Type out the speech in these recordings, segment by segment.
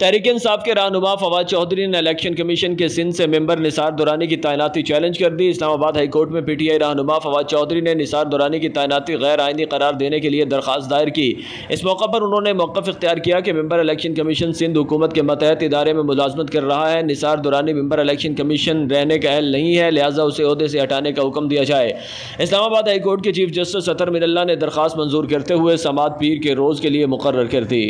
तहरीक इंसाफ के रहनुमा फवाद चौधरी ने इलेक्शन कमीशन के सिंध से मेंबर निसार दुरानी की तैनाती चैलेंज कर दी। इस्लामाबाद हाई कोर्ट में पी टी आई रहनुमा फवाद चौधरी ने निसार दुरानी की तैनाती गैर आइनी करार देने के लिए दरख्वास्त दायर की। इस मौका पर उन्होंने मौकफ इख्तियार किया कि मेंबर इलेक्शन कमीशन सिंध हुकूमत के मतहत इदारे में मुलाजमत कर रहा है। Nisar Durrani member election commission रहने का अहल नहीं है, लिहाजा उसे अहदे से हटाने का हुक्म दिया जाए। इस्लामाबाद हाई कोर्ट के चीफ जस्टिस सतर मिनल्ला ने दरख्वास्त मंजूर करते हुए समात पीर के रोज़ के लिए मुकर कर दी।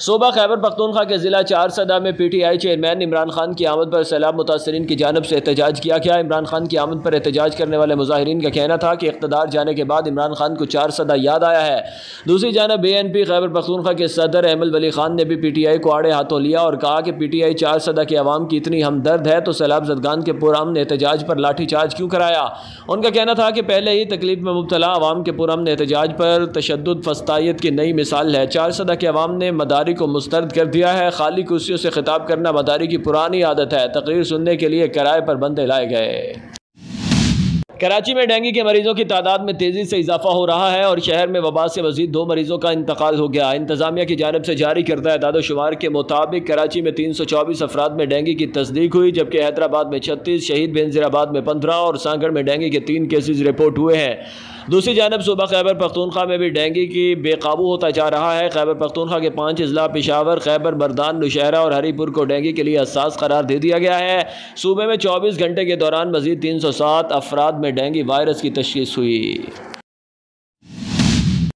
सूबा खैबर पख्तूनखा के ज़िला चार सदा में P T I chairman Imran Khan की आमद पर सैलाब मुतासरीन की जानब से एहतजाज किया गया। इमरान खान की आमद पर एहतजाज करने वाले मुजाहरीन का कहना था कि इकतदार जाने के बाद इमरान खान को चार सदा याद आया है। दूसरी जानब A N P Khyber Pakhtunkhwa के सदर अहमद वली खान ने भी पी टी आई को आड़े हाथों लिया और कहा कि पी टी आई चार सदा के अवाम की इतनी हमदर्द है तो सैलाब जदगान के पुरान ने एहतजाज पर लाठी चार्ज क्यों कराया? उनका कहना था कि पहले ही तकलीफ़ में मुबतला अवाम के पुरान एहतजाज पर तशद फस्तायत की नई मिसाल है। चार सदा के अवाम ने मदारी को मुस्तरद कर दिया है, खाली कुर्सियों से खिताब करना मदारी की पुरानी आदत है, तकरीर सुनने के लिए किराए पर बंदे लाए गए। कराची में डेंगू के मरीजों की तादाद में तेज़ी से इजाफा हो रहा है और शहर में वबा से मजीद दो मरीजों का इंतकाल हो गया। इंतजामिया की जानब से जारी करता है दादोशुमार के मुताबिक कराची में तीन सौ चौबीस अफराद में डेंगू की तस्दीक हुई, जबकि हैदराबाद में छत्तीस, शहीद बेनजीराबाद में पंद्रह और सांगड़ में डेंगू के तीन केसेज रिपोर्ट हुए हैं। दूसरी जानब सूबा खैबर पख्तूनखा में भी डेंगू की बेकाबू होता जा रहा है। खैबर पख्तूनखा के पाँच अजला पिशावर, खैबर, बरदान, नुशहरा और हरीपुर को डेंगू के लिए हसास करार दे दिया गया है। सूबे में चौबीस घंटे के दौरान मजीद तीन सौ सात अफराद में डेंगू वायरस की तशीस हुई।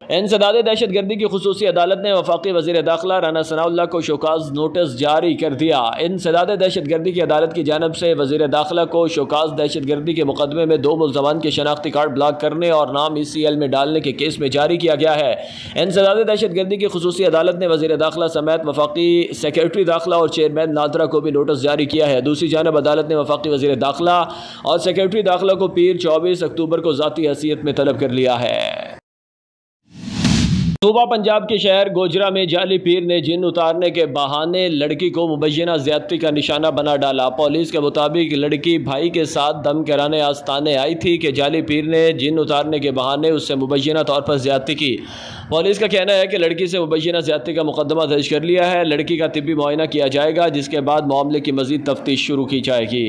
इंसदाद दहशत गर्दी की खसूसी अदालत ने वफाकी वजी दाखिला राना सनाउल्ला को शोकाज नोटिस जारी कर दिया। इंसदाद दहशत गर्दी की अदालत की जानब से वजी दाखिला को शोकाज दहशत गर्दी के मुकदमे में दो मुलजमान के शनाख्ती कार्ड ब्लॉक करने और नाम ई सी एल में डालने के केस में जारी किया गया है। इंसदाद दहशत गर्दी की खसूसी अदालत ने वजी दाखिला समेत वफाकी सेक्रेटरी दाखिला और चेयरमैन नादरा को भी नोटिस जारी किया है। दूसरी जानब अदालत ने वफाकी वजी दाखिला और सेक्रेटरी दाखिला को पीर चौबीस अक्टूबर को ज़ाती हैसियत में तलब कर लिया है। सूबा पंजाब के शहर गोजरा में जाली पीर ने जिन उतारने के बहाने लड़की को मुबैना ज्यादती का निशाना बना डाला। पुलिस के मुताबिक लड़की भाई के साथ दम कराने आस्ताने आई थी कि जाली पीर ने जिन उतारने के बहाने उससे मुबैना तौर पर ज्यादती की। पुलिस का कहना है कि लड़की से मुबैना ज्यादती का मुकदमा दर्ज कर लिया है। लड़की का तिबी मुआयना किया जाएगा, जिसके बाद मामले की मजीद तफ्तीश शुरू की जाएगी।